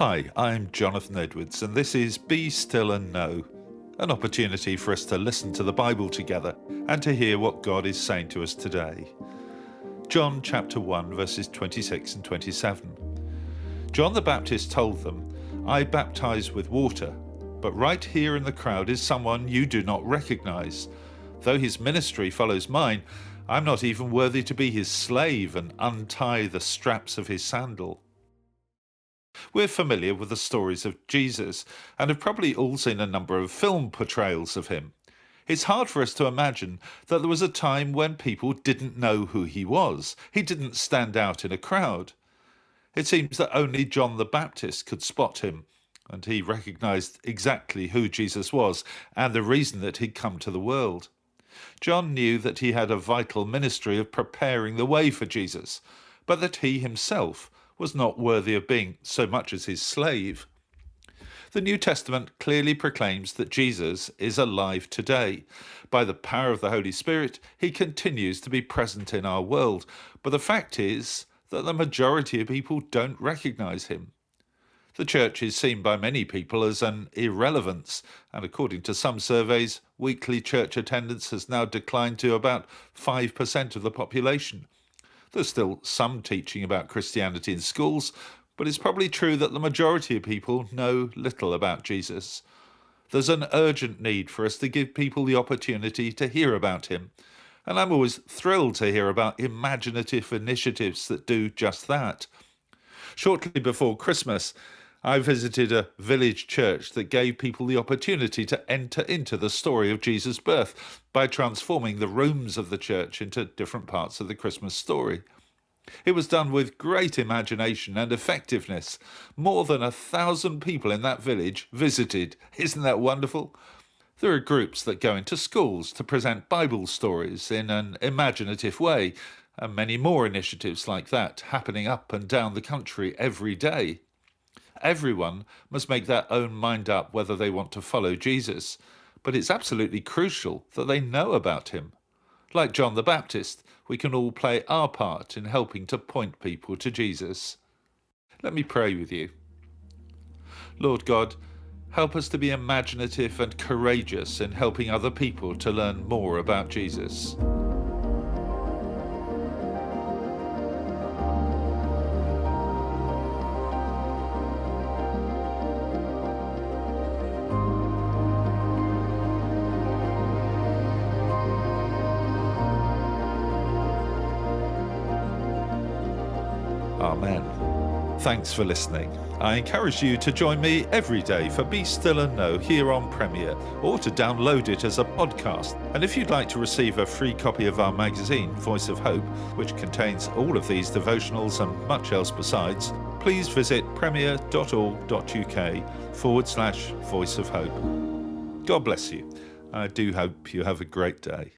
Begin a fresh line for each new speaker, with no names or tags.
Hi, I'm Jonathan Edwards, and this is Be Still and Know, an opportunity for us to listen to the Bible together and to hear what God is saying to us today. John chapter 1, verses 26 and 27. John the Baptist told them, I baptize with water, but right here in the crowd is someone you do not recognize. Though his ministry follows mine, I'm not even worthy to be his slave and untie the straps of his sandal. We're familiar with the stories of Jesus and have probably all seen a number of film portrayals of him. It's hard for us to imagine that there was a time when people didn't know who he was. He didn't stand out in a crowd. It seems that only John the Baptist could spot him, and he recognized exactly who Jesus was and the reason that he'd come to the world. John knew that he had a vital ministry of preparing the way for Jesus, but that he himself was not worthy of being so much as his slave. The New Testament clearly proclaims that Jesus is alive today. By the power of the Holy Spirit, he continues to be present in our world. But the fact is that the majority of people don't recognize him. The church is seen by many people as an irrelevance, and according to some surveys, weekly church attendance has now declined to about 5% of the population. There's still some teaching about Christianity in schools, but it's probably true that the majority of people know little about Jesus. There's an urgent need for us to give people the opportunity to hear about him, and I'm always thrilled to hear about imaginative initiatives that do just that. Shortly before Christmas, I visited a village church that gave people the opportunity to enter into the story of Jesus' birth by transforming the rooms of the church into different parts of the Christmas story. It was done with great imagination and effectiveness. More than a thousand people in that village visited. Isn't that wonderful? There are groups that go into schools to present Bible stories in an imaginative way, and many more initiatives like that happening up and down the country every day. Everyone must make their own mind up whether they want to follow Jesus, but it's absolutely crucial that they know about him. Like John the Baptist, we can all play our part in helping to point people to Jesus. Let me pray with you. Lord God, help us to be imaginative and courageous in helping other people to learn more about Jesus. Amen. Thanks for listening. I encourage you to join me every day for Be Still and Know here on Premier or to download it as a podcast. And if you'd like to receive a free copy of our magazine, Voice of Hope, which contains all of these devotionals and much else besides, please visit premier.org.uk forward slash voice of hope. God bless you. I do hope you have a great day.